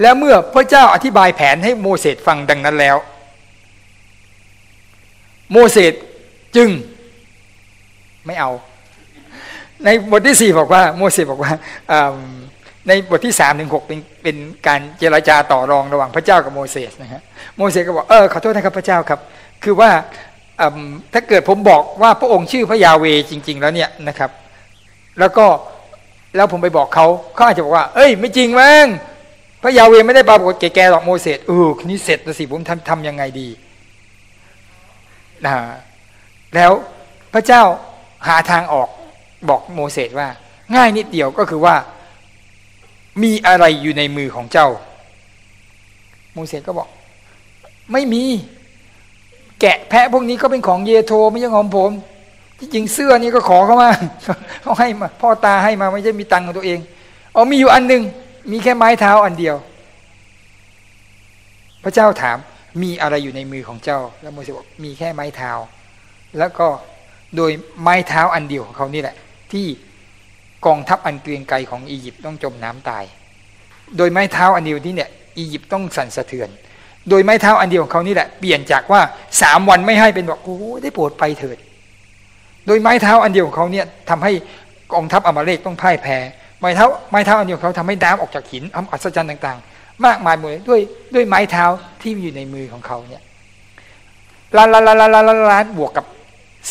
แล้วเมื่อพระเจ้าอธิบายแผนให้โมเสสฟังดังนั้นแล้ว โมเสสจึงไม่เอา ในบทที่สี่บอกว่า โมเสสบอกว่าในบทที่สามถึงหกเป็นเป็นการเจรจาต่อรองระหว่างพระเจ้ากับโมเสสนะฮะโมเสสก็บอกเออขอโทษนะครับพระเจ้าครับ คือว่าถ้าเกิดผมบอกว่าพระองค์ชื่อพระยาเวจริง ๆ แล้วเนี่ยนะครับ แล้วก็แล้วผมไปบอกเขาเขาอาจจะบอกว่า เอ้ย ไม่จริงมั้ง พระยาเวไม่ได้ปรากฏแก่แกหรอกโมเสสเออนี้เสร็จแล้วสิผมทำทำยังไงดีนะแล้วพระเจ้าหาทางออกบอกโมเสสว่า ง่ายนิดเดียวก็คือว่า มีอะไรอยู่ในมือของเจ้า โมเสสก็บอก ไม่มี แกะแพะพวกนี้ก็เป็นของเยโทไม่ใช่ของผมที่จริงเสื้อนี่ก็ขอเขามาเขาให้มา พ่อตาให้มาไม่ใช่มีตังค์ของตัวเองอ๋อมีอยู่อันหนึ่ง มีแค่ไม้เท้าอันเดียว พระเจ้าถามมีอะไรอยู่ในมือของเจ้า แล้วโมเสสบอกมีแค่ไม้เท้า แล้วก็โดยไม้เท้าอันเดียวของเขานี่แหละ ที่กองทัพอันเกรียงไกรของอียิปต์ต้องจมน้ำตาย โดยไม้เท้าอันเดียวนี้เนี่ยอียิปต์ต้องสั่นสะเทือน โดยไม้เท้าอันเดียวของเขานี่แหละเปลี่ยนจากว่าสามวันไม่ให้เป็นบอกโอ้ได้โปรดไปเถิด โดยไม้เท้าอันเดียวของเขาเนี่ยทำให้กองทัพอมาเลกต้องพ่ายแพ้ ไม้เท้าไม้เท้าอันเดียวเขาทำให้น้ำออกจากหินอัศจรรย์ต่าง ๆ มากมายหมดด้วยด้วยไม้เท้าที่อยู่ในมือของเขาเนี่ยล้านล้านล้านล้านล้านบวกกับ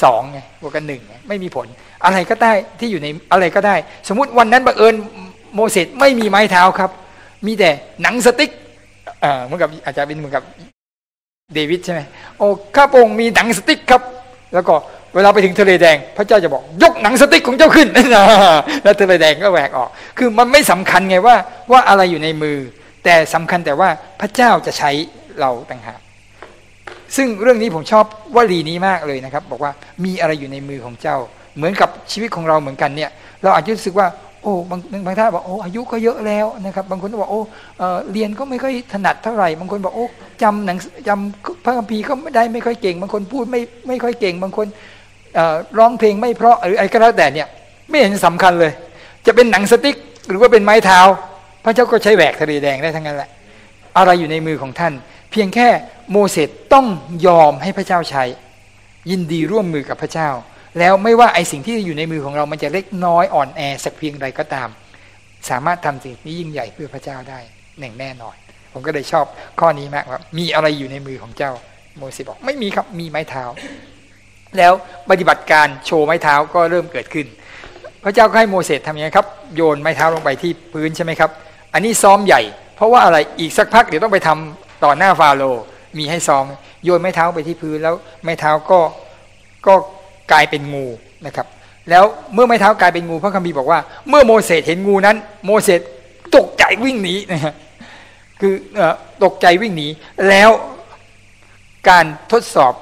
สองไงบวกกันหนึ่งไม่มีผล อะไรก็ได้ที่อยู่ในอะไรก็ได้ สมมุติวันนั้นบังเอิญโมเสสไม่มีไม้เท้าครับ มีแต่หนังสติ๊กเหมือนกับอาจจะเป็นเหมือนกับเดวิดใช่ไหมโอ้ข้าพงมีหนังสติ๊กครับ แล้วก็ เวลาไปถึงทะเลแดง พระเจ้าจะบอกยกหนังสติ๊กของเจ้าขึ้นแล้วทะเลแดงก็แหวกออก คือมันไม่สำคัญไงว่าว่าอะไรอยู่ในมือ แต่สำคัญแต่ว่าพระเจ้าจะใช้เราต่างหากซึ่งเรื่องนี้ผมชอบวลีนี้มากเลยนะครับ บอกว่ามีอะไรอยู่ในมือของเจ้า เหมือนกับชีวิตของเราเหมือนกันเนี่ย เราอาจจะรู้สึกว่าโอ้บางบางท่านบอกโอ้อายุก็เยอะแล้วนะครับบางคนก็บอกโอ้เรียนก็ไม่ค่อยถนัดเท่าไหร่บางคนบอกโอ้จำหนังจำพระคัมภีร์ก็ไม่ได้ไม่ค่อยเก่ง บางคนพูดไม่ไม่ค่อยเก่ง บางคน ร้องเพลงไม่เพราะหรืออะไรก็แล้วแต่เนี่ย ไม่เห็นสำคัญเลย จะเป็นหนังสติ๊กหรือว่าเป็นไม้เท้า พระเจ้าก็ใช้แหวกทะเลแดงได้ทั้งนั้นแหละ อะไรอยู่ในมือของท่าน เพียงแค่โมเสสต้องยอมให้พระเจ้าใช้ ยินดีร่วมมือกับพระเจ้า แล้วไม่ว่าไอสิ่งที่อยู่ในมือของเรามันจะเล็กน้อยอ่อนแอสักเพียงใดก็ตาม สามารถทำสิ่งนี้ยิ่งใหญ่เพื่อพระเจ้าได้หนึ่งแน่นอน ผมก็เลยชอบข้อนี้มากว่ามีอะไรอยู่ในมือของเจ้าโมเสสบอกไม่มีครับมีไม้เท้า แล้วปฏิบัติการโชว์ไม้เท้าก็เริ่มเกิดขึ้น พระเจ้าก็ให้โมเสสทำยังไงครับ โยนไม้เท้าลงไปที่พื้นใช่ไหมครับ อันนี้ซ้อมใหญ่ เพราะว่าอะไรอีกสักพักเดี๋ยวต้องไปทำต่อหน้าฟาโรมีให้ซ้อมโยนไม้เท้าไปที่พื้นแล้วไม้เท้าก็ก็กลายเป็นงูนะครับแล้วเมื่อไม้เท้ากลายเป็นงูพระคัมภีร์บอกว่าเมื่อโมเสสเห็นงูนั้น โมเสสตกใจวิ่งหนีนะฮะคือตกใจวิ่งหนีแล้วการทดสอบ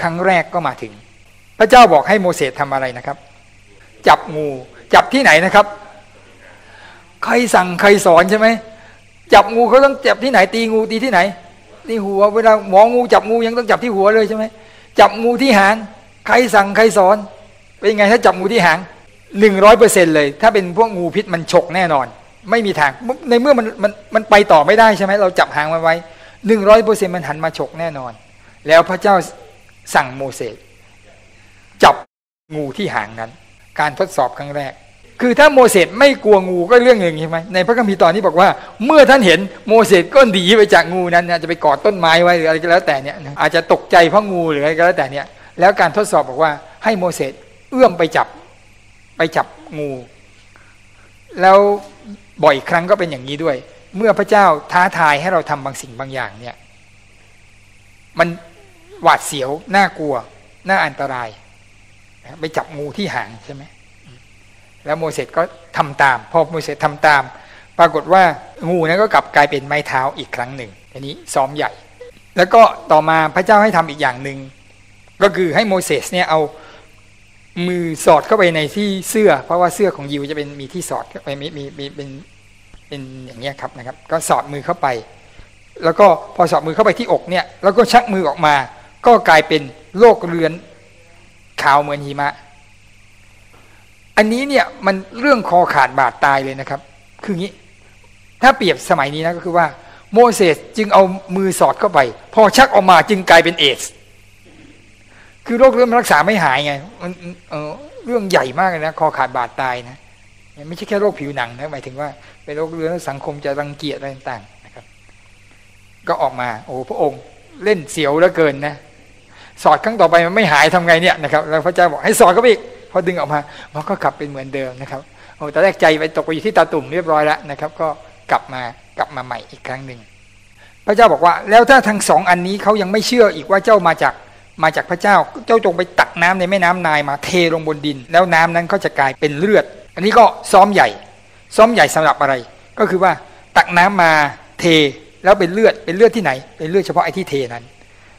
ครั้งแรกก็มาถึง พระเจ้าบอกให้โมเสสทำอะไรนะครับ จับงู จับที่ไหนนะครับ ใครสั่งใครสอนใช่ไหมจับงูเขาต้องจับที่ไหน ตีงูตีที่ไหนตีหัวเวลาหมองูจับงูยังต้องจับที่หัวเลยใช่ไหมจับงูที่หาง ใครสั่งใครสอน เป็นไงถ้าจับงูที่หางหนึ่งร้อยเปอร์เซ็นเลย ถ้าเป็นพวกงูพิษมันฉกแน่นอน ไม่มีทางในเมื่อมันมันมันไปต่อไม่ได้ใช่ไหมเราจับหางมันไว้หนึ่งร้อยเปอร์เซ็นมันหันมาฉกแน่นอน แล้วพระเจ้าสั่งโมเสส จับงูที่หางนั้น การทดสอบครั้งแรก คือถ้าโมเสสไม่กลัวงูก็เรื่องหนึ่งใช่ไหมในพระคัมภีร์ตอนนี้บอกว่า เมื่อท่านเห็นโมเสสก็หนีไปจากงูนั้นจะไปกอดต้นไม้ไว้หรืออะไรก็แล้วแต่เนี่ยอาจจะตกใจเพราะงูหรืออะไรก็แล้วแต่เนี่ยแล้วการทดสอบบอกว่าให้โมเสสเอื้อมไปจับไปจับงู แล้วบ่อยครั้งก็เป็นอย่างนี้ด้วย เมื่อพระเจ้าท้าทายให้เราทำบางสิ่งบางอย่างเนี่ย มันหวาดเสียวน่ากลัว น่าอันตราย ไปจับงูที่หางใช่ไหมแล้วโมเสสก็ทำตาม พอโมเสสทำตาม ปรากฏว่างูนั้นก็กลับกลายเป็นไม้เท้าอีกครั้งหนึ่งอันนี้ซ้อมใหญ่ แล้วก็ต่อมาพระเจ้าให้ทำอีกอย่างหนึ่งก็คือให้โมเสสเนี่ยเอามือสอดเข้าไปในที่เสื้อ เพราะว่าเสื้อของยิวจะเป็นมีที่สอดเข้าไปมีมีมีเป็นเป็นอย่างเงี้ยครับนะครับ ก็สอดมือเข้าไป แล้วก็พอสอดมือเข้าไปที่อกเนี่ย แล้วก็ชักมือออกมา ก็กลายเป็นโรคเรื้อน ขาวเหมือนหิมะ อันนี้เนี่ยมันเรื่องคอขาดบาดตายเลยนะครับ คืองี้ ถ้าเปรียบสมัยนี้นะก็คือว่า โมเสสจึงเอามือสอดเข้าไป พอชักออกมาจึงกลายเป็นเอส คือโรคเรื่องรักษาไม่หายไงมันเเรื่องใหญ่มากเลยนะคอขาดบาดตายนะไม่ใช่แค่โรคผิวหนังนะหมายถึงว่าเป็นโรคเรื้อสังคมจะรังเกียจอะไรต่างๆนะครับ ก็ออกมา โอ้พระองค์เล่นเสียวเหลือเกินนะ สอดครั้งต่อไปมันไม่หายทำไงเนี่ยนะครับแล้วพระเจ้าบอกให้สอดก็อีกพอดึงออกมามันก็กลับเป็นเหมือนเดิมนะครับโอ้ตอนแรกใจไปตกไปอยู่ที่ตาตุ่มเรียบร้อยแล้วนะครับ ก็กลับมากลับมาใหม่อีกครั้งหนึ่งพระเจ้าบอกว่า แล้วถ้าทั้งสองอันนี้เขายังไม่เชื่ออีกว่าเจ้ามาจากมาจากพระเจ้าเจ้าจงไปตักน้ำในแม่น้ำนายมาเทลงบนดิน แล้วน้ำนั้นก็จะกลายเป็นเลือด อันนี้ก็ซ้อมใหญ่ ซ้อมใหญ่สำหรับอะไร ก็คือว่าตักน้ำมาเทแล้วเป็นเลือดเป็นเลือดที่ไหน เป็นเลือดเฉพาะไอ้ที่เทนั้น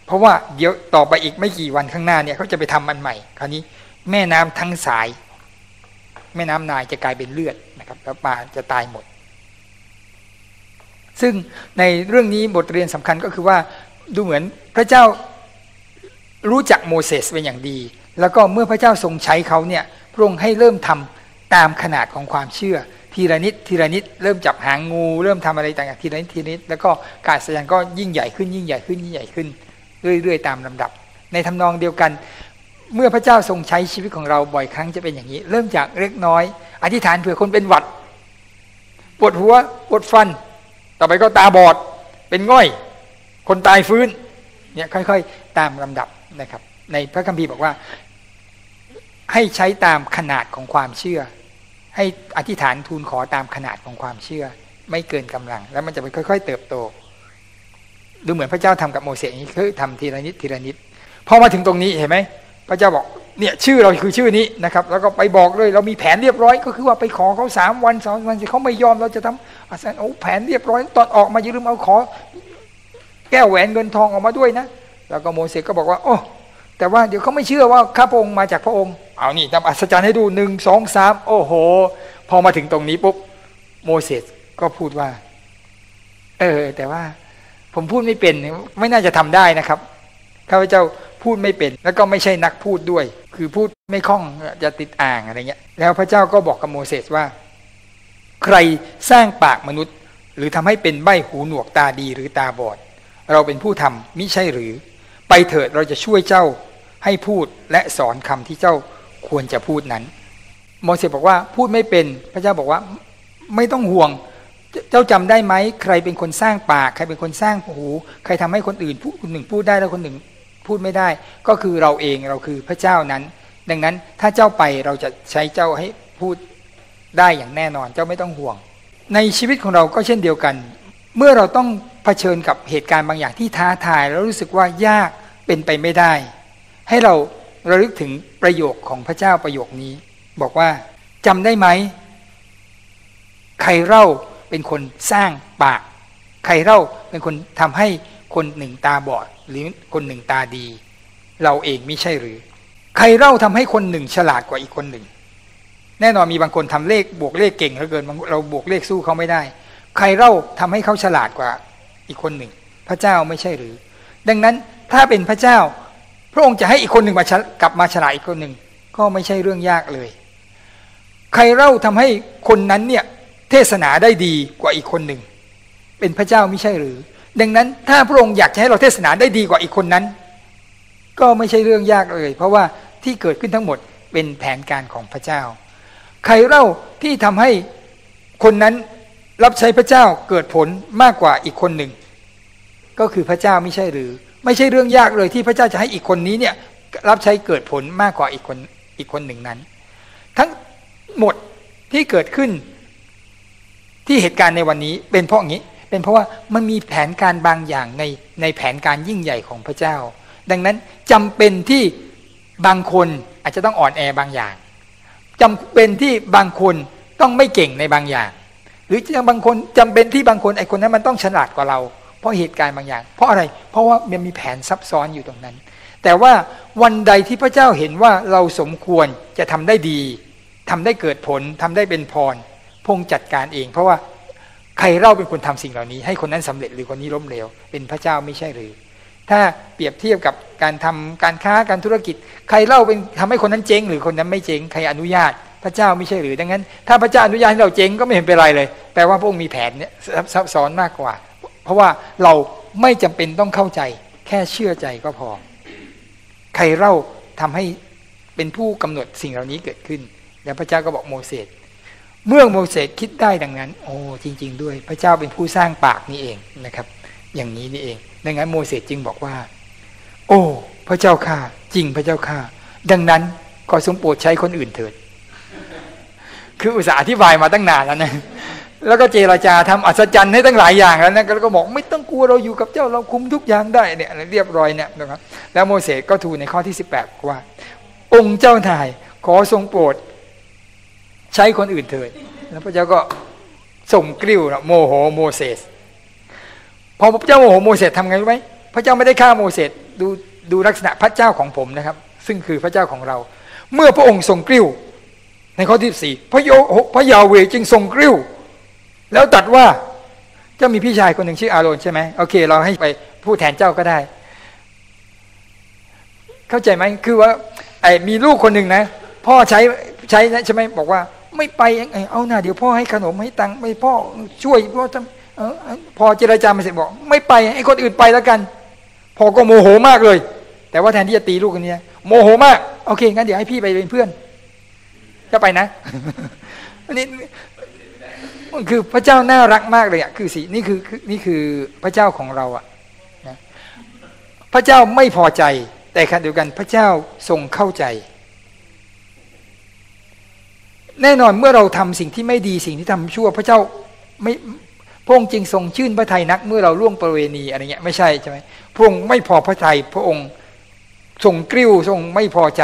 เพราะว่าเดี๋ยวต่อไปอีกไม่กี่วันข้างหน้าเนี่ยเขาจะไปทำมันใหม่ คราวนี้แม่น้ำทั้งสาย แม่น้ำนายจะกลายเป็นเลือดนะครับ แล้วปลาจะตายหมด ซึ่งในเรื่องนี้บทเรียนสำคัญก็คือว่าดูเหมือนพระเจ้ารู้จักโมเสสเป็นอย่างดี แล้วก็เมื่อพระเจ้าทรงใช้เขาเนี่ยพระองค์ให้เริ่มทำตามขนาดของความเชื่อ ทีละนิดทีละนิดเริ่มจับหางงู เริ่มทำอะไรต่างๆทีละนิดทีละนิดแล้วก็การแสดงก็ยิ่งใหญ่ขึ้นยิ่งใหญ่ขึ้นยิ่งใหญ่ขึ้น เรื่อยๆตามลำดับ ในทำนองเดียวกัน เมื่อพระเจ้าทรงใช้ชีวิตของเราบ่อยครั้งจะเป็นอย่างนี้ เริ่มจากเล็กน้อย อธิษฐานเผื่อคนเป็นหวัดปวดหัวปวดฟัน ต่อไปก็ตาบอดเป็นง่อย คนตายฟื้นเนี่ยค่อยๆ ตามลำดับนะครับ ในพระคัมภีร์บอกว่า ให้ใช้ตามขนาดของความเชื่อ ให้อธิษฐานทูลขอตามขนาดของความเชื่อ ไม่เกินกำลัง แล้วมันจะไปค่อย ๆ เติบโต ดูเหมือนพระเจ้าทำกับโมเสสนี้คือทำทีละนิดทีละนิดพอมาถึงตรงนี้เห็นไหมพระเจ้าบอกเนี่ยชื่อเราคือชื่อนี้นะครับ แล้วก็ไปบอกเลยเรามีแผนเรียบร้อย ก็คือว่าไปขอเขาสามวันสองวันเขาไม่ยอมเราจะทำอาจารย์โอ้แผนเรียบร้อยตอนออกมาอย่าลืมเอาขอ แก้วแหวนเงินทองออกมาด้วยนะ แล้วก็โมเสสก็บอกว่า โอ้แต่ว่าเดี๋ยวเขาไม่เชื่อว่าข้าพระองค์มาจากพระองค์เอานี่ทำอัศจรรย์ให้ดูหนึ่งสองสามโอ้โห พอมาถึงตรงนี้ปุ๊บโมเสสก็พูดว่า เออ แต่ว่า ผมพูดไม่เป็นไม่น่าจะทำได้นะครับข้าพเจ้าพูดไม่เป็น แล้วก็ไม่ใช่นักพูดด้วย คือพูดไม่คล่องจะติดอ่างอะไรเงี้ย แล้วพระเจ้าก็บอกกับโมเสสว่า ใครสร้างปากมนุษย์ หรือทำให้เป็นใบหูหนวกตาดีหรือตาบอด เราเป็นผู้ทำมิใช่หรือ ไปเถิดเราจะช่วยเจ้าให้พูดและสอนคำที่เจ้าควรจะพูดนั้น โมเสสบอกว่าพูดไม่เป็นพระเจ้าบอกว่า ไม่ต้องห่วง เจ้าจำได้ไหมใครเป็นคนสร้างปากใครเป็นคนสร้างหูใครทำให้คนอื่นพูดคนหนึ่งพูดได้แล้วคนหนึ่งพูดไม่ได้ ก็คือเราเองเราคือพระเจ้านั้น ดังนั้นถ้าเจ้าไปเราจะใช้เจ้าให้พูดได้อย่างแน่นอนเจ้าไม่ต้องห่วง ในชีวิตของเราก็เช่นเดียวกัน เมื่อเราต้องเผชิญกับเหตุการณ์บางอย่างที่ท้าทายแล้วรู้สึกว่ายากเป็นไปไม่ได้ ให้เราระลึกถึงประโยคของพระเจ้าประโยคนี้ บอกว่าจำได้ไหมใครเล่า เป็นคนสร้างปาก ใครเล่าเป็นคนทำให้คนหนึ่งตาบอด หรือคนหนึ่งตาดี เราเองไม่ใช่หรือ ใครเล่าทำให้คนหนึ่งฉลาดกว่าอีกคนหนึ่ง แน่นอนมีบางคนทำเลขบวกเลขเก่งเหลือเกินเราบวกเลขสู้เขาไม่ได้ ใครเล่าทำให้เขาฉลาดกว่าอีกคนหนึ่ง พระเจ้าไม่ใช่หรือ ดังนั้นถ้าเป็นพระเจ้า พระองค์จะให้อีกคนหนึ่งมากลับมาฉลาดอีกคนหนึ่งก็ไม่ใช่เรื่องยากเลย ใครเล่าทำให้คนนั้นเนี่ย เทศนาได้ดีกว่าอีกคนหนึ่ง เป็นพระเจ้าไม่ใช่หรือ ดังนั้นถ้าพระองค์อยากจะให้เราเทศนาได้ดีกว่าอีกคนนั้น ก็ไม่ใช่เรื่องยากเลย เพราะว่าที่เกิดขึ้นทั้งหมดเป็นแผนการของพระเจ้า ใครเล่าที่ทำให้คนนั้นรับใช้พระเจ้าเกิดผลมากกว่าอีกคนหนึ่ง ก็คือพระเจ้าไม่ใช่หรือ ไม่ใช่เรื่องยากเลยที่พระเจ้าจะให้อีกคนนี้เนี่ยรับใช้เกิดผลมากกว่าอีกคนอีกคนหนึ่งนั้น ทั้งหมดที่เกิดขึ้น ที่เหตุการณ์ในวันนี้เป็นเพราะงี้ เป็นเพราะว่ามันมีแผนการบางอย่างในในแผนการยิ่งใหญ่ของพระเจ้า ดังนั้นจำเป็นที่บางคนอาจจะต้องอ่อนแอบางอย่างจำเป็นที่บางคนต้องไม่เก่งในบางอย่าง หรือบางคนจำเป็นที่บางคนไอ้คนนั้นมันต้องฉลาดกว่าเรา เพราะเหตุการณ์บางอย่าง เพราะอะไร เพราะว่ามันมีแผนซับซ้อนอยู่ตรงนั้น แต่ว่าวันใดที่พระเจ้าเห็นว่าเราสมควรจะทำได้ดีทำได้เกิดผลทำได้เป็นพร พงจัดการเอง เพราะว่าใครเล่าเป็นคนทำสิ่งเหล่านี้ ให้คนนั้นสำเร็จหรือคนนี้ล้มเหลวเป็นพระเจ้าไม่ใช่หรือ ถ้าเปรียบเทียบกับการทำการค้าการธุรกิจ ใครเล่าเป็นทำให้คนนั้นเจ๊ง หรือคนนั้นไม่เจ๊งใครอนุญาตพระเจ้าไม่ใช่หรือดังนั้น ถ้าพระเจ้าอนุญาตให้เราเจ๊งก็ไม่เห็นเป็นไรเลยแปลว่าพระองค์มีแผนเนี่ยซับซ้อนมากกว่า เพราะว่าเราไม่จำเป็นต้องเข้าใจ แค่เชื่อใจก็พอ ใครเล่าทำให้เป็นผู้กำหนดสิ่งเหล่านี้เกิดขึ้น แล้วพระเจ้าก็บอกโมเสส เมื่อโมเสสคิดได้ดังนั้น โอ้จริง ๆ ด้วย พระเจ้าเป็นผู้สร้างปากนี่เองนะครับ อย่างนี้นี่เอง ดังนั้นโมเสสจึงบอกว่า โอ้ พระเจ้าข้าจริงพระเจ้าข้าดังนั้นขอทรงโปรดใช้คนอื่นเถิด คืออุตส่าห์อธิบายมาตั้งนานแล้วนะแล้วก็เจรจาทำอัศจรรย์ให้ตั้งหลายอย่างแล้วนะแล้วก็บอกไม่ต้องกลัวเราอยู่กับเจ้าเราคุมทุกอย่างได้เนี่ยเรียบร้อยเนี่ยนะครับ แล้วโมเสสก็ทูลในข้อที่ 18 ว่า องค์เจ้านายขอทรงโปรด ใช้คนอื่นเถิดแล้วพระเจ้าก็ส่งกริ้วนะโมโหโมเสสพอพระเจ้าโมโหโมเสสทำไงรู้ไหมพระเจ้าไม่ได้ฆ่าโมเสสดูดูลักษณะพระเจ้าของผมนะครับ ซึ่งคือพระเจ้าของเรา เมื่อพระองค์ทรงกริ้ว ในข้อที่สี่พระโยพระยาเวจึงทรงกริ้ว แล้วตัดว่าเจ้ามีพี่ชายคนหนึ่งชื่ออาโรนใช่ไหมโอเค เราให้ไปผู้แทนเจ้าก็ได้ เข้าใจไหมคือว่าไอ้มีลูกคนหนึ่งนะ พ่อใช้ใช้ใช่ไหมบอกว่า ไม่ไปเอาหน้าเดี๋ยวพ่อให้ขนมให้ตังค์ไม่พ่อช่วยพ่อทำพอเจรจามาเสร็จบอก ไม่ไปไอ้คนอื่นไปแล้วกันพ่อก็โมโหมากเลย แต่ว่าแทนที่จะตีลูกคนนี้โมโหมากโอเคงั้นเดี๋ยวให้พี่ไปเป็นเพื่อนจะไปนะอันนี้มันคือพระเจ้าน่ารักมากเลยอะคือสินี่คือนี่คือพระเจ้าของเราอะนะพระเจ้าไม่พอใจ แต่ขณะเดียวกันพระเจ้าทรงเข้าใจ แน่นอนเมื่อเราทำสิ่งที่ไม่ดีสิ่งที่ทำชั่ว พระเจ้าไม่พระองค์จึงทรงชื่นพระทัยนักเมื่อเราล่วงประเวณีอะไรเงี้ยไม่ใช่ใช่ไหมพระองค์ไม่พอพระทัยพระองค์ทรงกริ้วทรงไม่พอใจ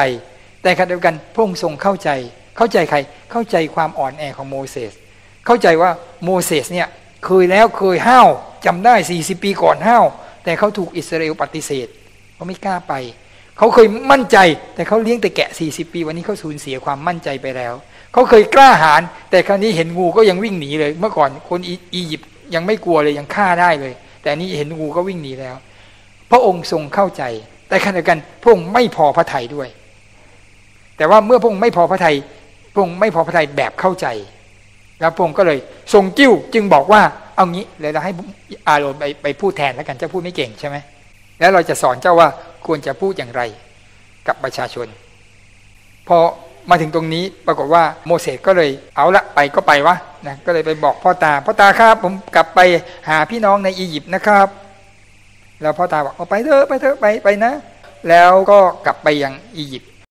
แต่ขณะเดียวกันพระองค์ทรงเข้าใจ เข้าใจใครเข้าใจความอ่อนแอของโมเสสเข้าใจว่าโมเสสเนี่ยเคยแล้วเคยห้าวจำได้ 40 ปีก่อนห้าวแต่เขาถูกอิสราเอลปฏิเสธเขาไม่กล้าไป เขาเคยมั่นใจ แต่เขาเลี้ยงแต่แกะ 40 ปี วันนี้เขาสูญเสียความมั่นใจไปแล้ว เขาเคยกล้าหาญแต่คราวนี้เห็นงูก็ยังวิ่งหนีเลย เมื่อก่อนคนอียิปต์ยังไม่กลัวเลยยังฆ่าได้เลย แต่นี้เห็นงูก็วิ่งหนีแล้ว พระองค์ทรงเข้าใจ แต่ขณะเดียวกันพระองค์ไม่พอพระทัยด้วย แต่ว่าเมื่อพระองค์ไม่พอพระทัยพระองค์ไม่พอพระทัยแบบเข้าใจแล้วพระองค์ก็เลยทรงกิ้วจึงบอกว่าเอางี้เลยเราให้อาโรนไปไปพูดแทนแล้วกันเจ้าพูดไม่เก่งใช่ไหมแล้วเราจะสอนเจ้าว่า ควรจะพูดอย่างไรกับประชาชน พอมาถึงตรงนี้ปรากฏว่าโมเสสก็เลยเอาละไปก็ไปวะนะก็เลยไปบอกพ่อตาพ่อตาครับผมกลับไปหาพี่น้องในอียิปต์นะครับ แล้วพ่อตาบอกเอาไปเถอะไปเถอะไปไปนะ แล้วก็กลับไปยังอียิปต์